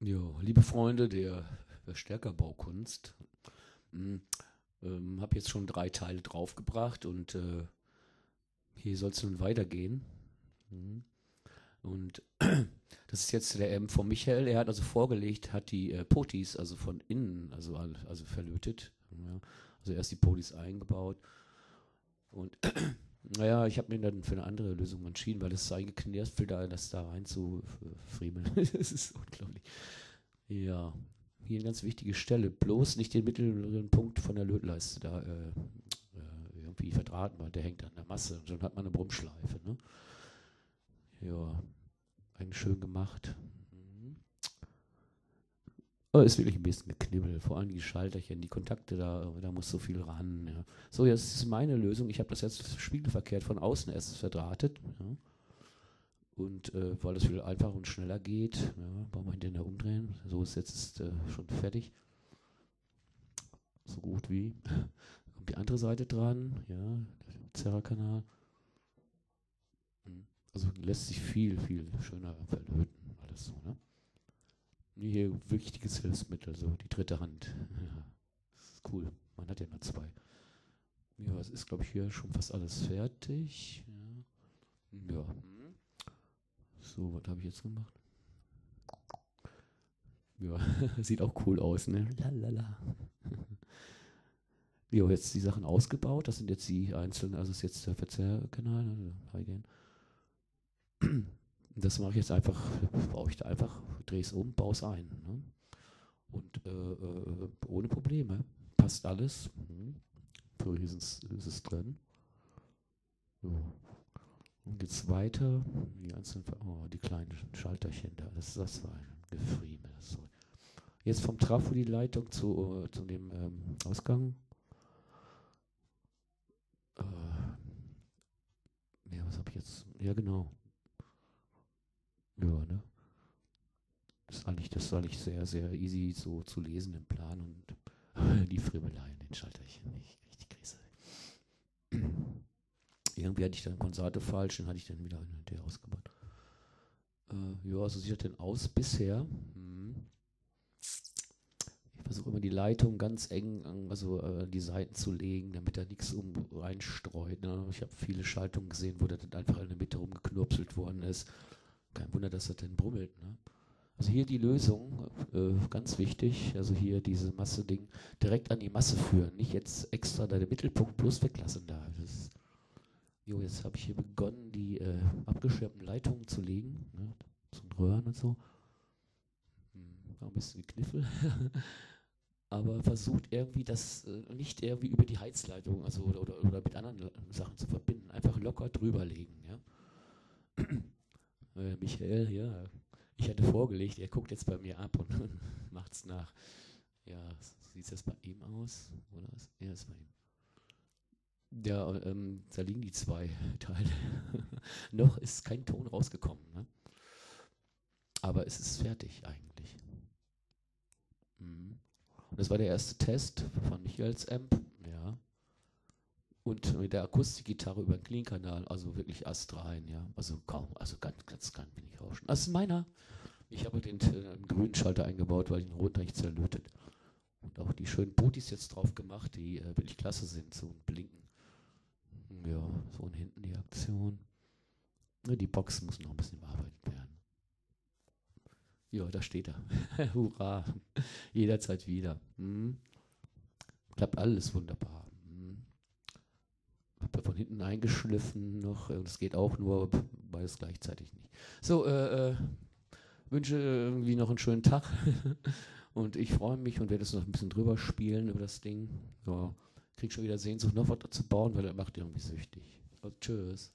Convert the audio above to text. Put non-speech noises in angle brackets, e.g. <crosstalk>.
Ja, liebe Freunde der Verstärkerbaukunst, hm, ähm, habe jetzt schon drei Teile draufgebracht und äh, hier soll es nun weitergehen. Hm. Und <clears throat> das ist jetzt der M von Michael. Er hat also vorgelegt, hat die äh, Potis also von innen also, also verlötet. Ja. Also erst die Potis eingebaut. Und <clears throat> naja, ich habe mir dann für eine andere Lösung entschieden, weil es sei geknirst, will da das da rein zu friemeln. <laughs> das ist unglaublich. Ja, hier eine ganz wichtige Stelle. Bloß nicht den mittleren Punkt von der Lötleiste da äh, äh, irgendwie verdrahten, weil der hängt an der Masse und dann hat man eine Brummschleife. Ne? Ja, eigentlich schön gemacht. Mhm. ist wirklich ein bisschen geknibbelt. Vor allem die Schalterchen, die Kontakte, da, da muss so viel ran. Ja. So, jetzt ist meine Lösung. Ich habe das jetzt spiegelverkehrt von außen erst verdrahtet. Ja. Und äh, weil es viel einfacher und schneller geht, ja, brauchen wir hinterher umdrehen. So ist jetzt äh, schon fertig. So gut wie. <laughs> Kommt die andere Seite dran, ja, der Zerra-Kanal. Hm. Also lässt sich viel, viel schöner verlöten, alles so, ne? Hier wichtiges Hilfsmittel, so die dritte Hand. Ja, das ist cool. Man hat ja nur zwei. Ja, es ist, glaube ich, hier schon fast alles fertig. Ja. ja. So, was habe ich jetzt gemacht? Ja, <laughs> sieht auch cool aus, ne? Lalala. Jo, jetzt die Sachen ausgebaut. Das sind jetzt die einzelnen, also ist jetzt der Verzehrkanal. Ne? Das mache ich jetzt einfach, baue ich da einfach, drehe es um, baue es ein. Ne? Und äh, äh, ohne Probleme. Passt alles. Mhm. So, hier ist es, drin. So. Dann geht es weiter. Die einzelnen, oh, die kleinen Schalterchen da. Das, das war ein Gefriemel. Jetzt vom Trafo die Leitung zu, zu dem ähm, Ausgang. Äh, ja, was habe ich jetzt? Ja, genau. Ja, ne? Das ist eigentlich, das ist eigentlich sehr, sehr easy so zu lesen im Plan und <laughs> die Friemeleien, den Schalterchen, nicht richtig Krise <clears throat> irgendwie hatte ich dann Konzerte falsch, dann hatte ich dann wieder der ausgebaut. Äh, ja, so sieht das denn aus bisher. Hm. Ich versuche immer die Leitung ganz eng an also, äh, die Seiten zu legen, damit da nichts um reinstreut. Ne? Ich habe viele Schaltungen gesehen, wo das dann einfach in der Mitte rumgeknurpselt worden ist. Kein Wunder, dass das dann brummelt. Ne? Also hier die Lösung, äh, ganz wichtig, also hier diese Masse-Ding direkt an die Masse führen, nicht jetzt extra da den Mittelpunkt bloß weglassen da. Das Jo, jetzt habe ich hier begonnen, die äh, abgeschirmten Leitungen zu legen, ne, zum Röhren und so. Hm, war ein bisschen Kniffel. <laughs> Aber versucht irgendwie das äh, nicht irgendwie über die Heizleitung also, oder, oder, oder mit anderen Sachen zu verbinden. Einfach locker drüberlegen. Ja? Äh, Michael, ja, ich hatte vorgelegt, er guckt jetzt bei mir ab und <laughs> macht's nach. Ja, sieht jetzt bei ihm aus? Oder? Ja, ist bei ihm. Ja, ähm, da liegen die zwei <laughs> Teile. <laughs> Noch ist kein Ton rausgekommen. Ne? Aber es ist fertig eigentlich. Mhm. Und das war der erste Test von Michaels Amp. Ja. Und mit der Akustikgitarre über den Clean-Kanal, also wirklich astrein, ja. Also kaum, also ganz, ganz, ganz wenig Rauschen. Das ist meiner. Ich habe den, äh, grünen Schalter eingebaut, weil ich den roten nicht zerlötet. Und auch die schönen Booties jetzt drauf gemacht, die äh, wirklich klasse sind, so blinken. Ja, so und hinten die Aktion. Die Box muss noch ein bisschen bearbeitet werden. Ja, da steht er. <laughs> Hurra. Jederzeit wieder. Hm. Klappt alles wunderbar. Von hinten eingeschliffen noch. Das geht auch nur beides gleichzeitig nicht. So, äh, äh, wünsche irgendwie noch einen schönen Tag. <laughs> und ich freue mich und werde es noch ein bisschen drüber spielen über das Ding. Ja krieg schon wieder Sehnsucht, noch was zu bauen, weil er macht irgendwie süchtig. Also, tschüss.